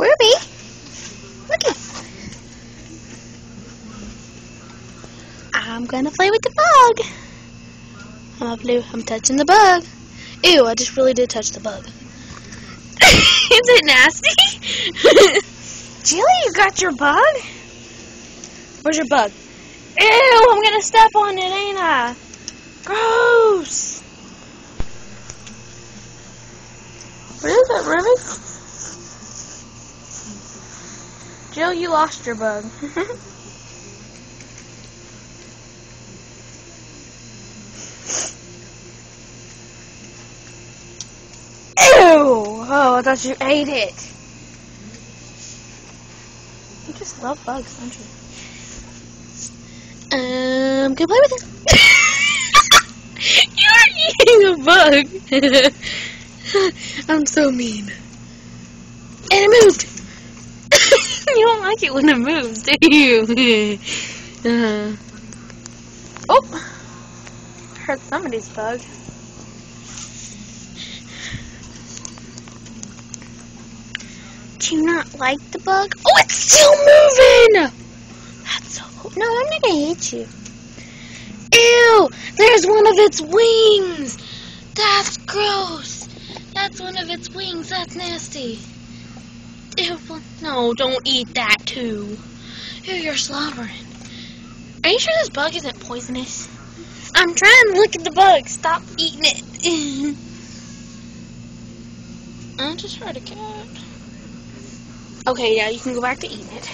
Ruby, looky. I'm gonna play with the bug. I'm, up play, I'm touching the bug. Ew, I just really did touch the bug. Is it nasty? Jilly, you got your bug? Where's your bug? Ew, I'm gonna step on it, ain't I? Gross. Where is it, Ruby? Jill, you lost your bug. Ew! Oh, I thought you ate it. You just love bugs, don't you? Um, can I play with it? You're eating a bug. I'm so mean. And it moved. you don't like it when it moves, do you? uh. Oh! Hurt somebody's bug. Do you not like the bug? Oh, it's still moving! That's so cool. No, I'm not gonna hit you. Ew! There's one of its wings! That's gross! That's one of its wings. That's nasty. Ew, no, don't eat that too. Ew, you're slobbering. Are you sure this bug isn't poisonous? I'm trying to look at the bug. Stop eating it. I just heard a cat. Okay, yeah, you can go back to eating it.